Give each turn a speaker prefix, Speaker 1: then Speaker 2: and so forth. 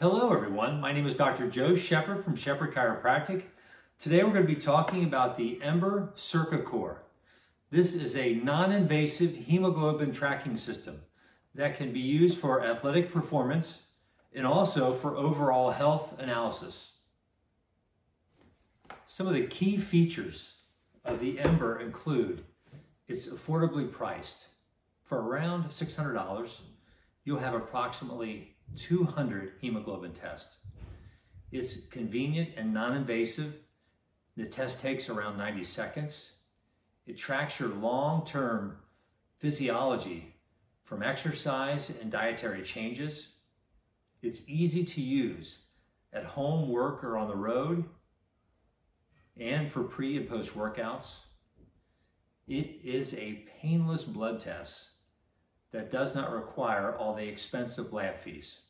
Speaker 1: Hello everyone, my name is Dr. Joe Sheppard from Sheppard Chiropractic. Today we're going to be talking about the Ember Cercacor. This is a non-invasive hemoglobin tracking system that can be used for athletic performance and also for overall health analysis. Some of the key features of the Ember include it's affordably priced. For around $600, you'll have approximately 200 hemoglobin tests. It's convenient and non-invasive. The test takes around 90 seconds. It tracks your long-term physiology from exercise and dietary changes. It's easy to use at home, work, or on the road, and for pre and post workouts. It is a painless blood test that does not require all the expensive lab fees.